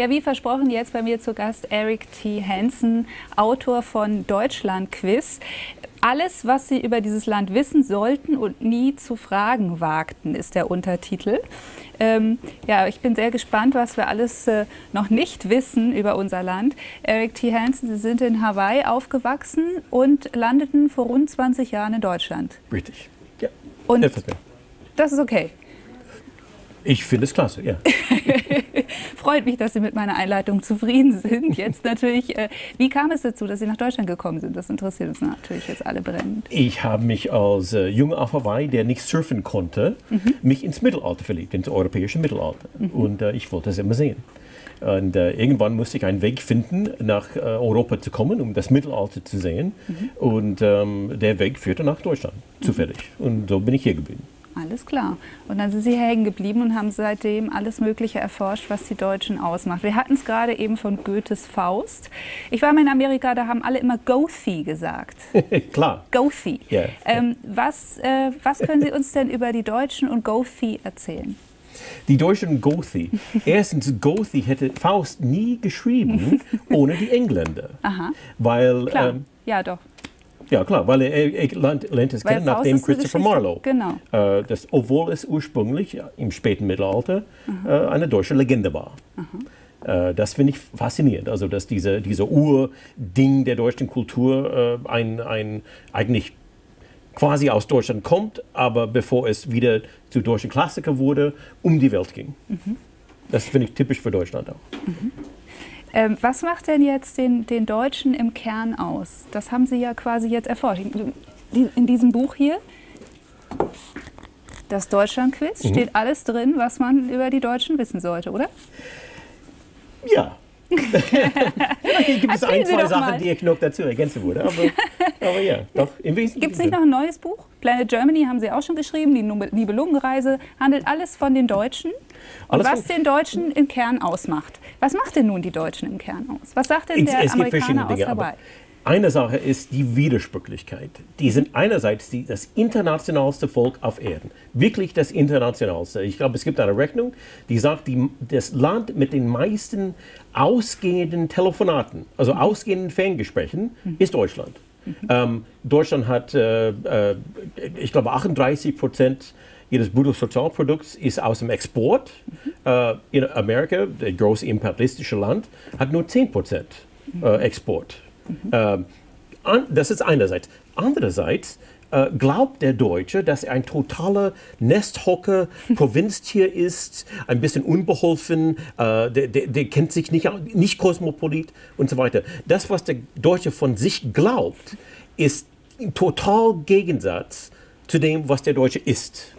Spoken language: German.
Ja, wie versprochen, jetzt bei mir zu Gast Eric T. Hansen, Autor von Deutschland Quiz. Alles, was Sie über dieses Land wissen sollten und nie zu fragen wagten, ist der Untertitel. Ähm, ja, ich bin sehr gespannt, was wir alles äh, noch nicht wissen über unser Land. Eric T. Hansen, Sie sind in Hawaii aufgewachsen und landeten vor rund 20 Jahren in Deutschland. Richtig. Ja. Und das ist okay. Ich finde es klasse, ja. Freut mich, dass Sie mit meiner Einleitung zufrieden sind. Jetzt natürlich, äh, wie kam es dazu, dass Sie nach Deutschland gekommen sind? Das interessiert uns natürlich jetzt alle brennend. Ich habe mich als äh, junger auf Hawaii, der nicht surfen konnte, mhm. mich ins Mittelalter verliebt, ins europäische Mittelalter. Mhm. Und äh, ich wollte es immer sehen. Und äh, irgendwann musste ich einen Weg finden, nach äh, Europa zu kommen, um das Mittelalter zu sehen. Mhm. Und ähm, der Weg führte nach Deutschland, zufällig. Und so bin ich hier geblieben. Alles klar. Und dann sind Sie hängen geblieben und haben seitdem alles Mögliche erforscht, was die Deutschen ausmacht. Wir hatten es gerade eben von Goethes Faust. Ich war mal in Amerika, da haben alle immer Goethe gesagt. klar. Goethe. Yeah. Ähm, was, äh, was können Sie uns denn über die Deutschen und Goethe erzählen? Die Deutschen Goethe. Erstens, Goethe hätte Faust nie geschrieben ohne die Engländer. Aha. Weil, Klar. Ähm, ja, doch. Ja, klar, weil er, er lernt, es kennen nach dem Christopher Marlowe. Genau. Äh, das, obwohl es ursprünglich im späten Mittelalter äh, eine deutsche Legende war. Äh, das finde ich faszinierend, also dass diese, diese Urding der deutschen Kultur äh, ein, ein eigentlich quasi aus Deutschland kommt, aber bevor es wieder zu deutschen Klassiker wurde, um die Welt ging. Mhm. Das finde ich typisch für Deutschland auch. Mhm. Ähm, was macht denn jetzt den, den Deutschen im Kern aus? Das haben Sie ja quasi jetzt erforscht. In diesem Buch hier, das Deutschland-Quiz, mhm. steht alles drin, was man über die Deutschen wissen sollte, oder? Ja. Gibt es ein, zwei Sachen, mal. die ich noch dazu ergänzen würde. Aber, aber ja, doch, im Wesentlichen. Gibt es nicht noch ein neues Buch? Planet Germany haben Sie auch schon geschrieben, die Nibelungenreise, handelt alles von den Deutschen. Und was den Deutschen im Kern ausmacht. Was macht denn nun die Deutschen im Kern aus? Was sagt denn der es, es Amerikaner aus Hawaii? Eine Sache ist die Widersprüchlichkeit. Die sind einerseits die, das internationalste Volk auf Erden. Wirklich das internationalste. Ich glaube, es gibt eine Rechnung, die sagt, die, das Land mit den meisten ausgehenden Telefonaten, also ausgehenden Ferngesprächen, mhm. ist Deutschland. Mhm. Ähm, Deutschland hat, äh, äh, ich glaube, 38 Prozent ihres Bruttosozialprodukts ist aus dem Export. Mhm. Äh, in Amerika, das große imperialistische Land, hat nur 10 Prozent äh, Export. Mhm. das ist einerseits. Andererseits äh, glaubt der Deutsche, dass er ein totaler Nesthocker, Provinztier ist, ein bisschen unbeholfen, äh, der, der, der, kennt sich nicht, nicht kosmopolit und so weiter. Das, was der Deutsche von sich glaubt, ist total Gegensatz zu dem, was der Deutsche ist.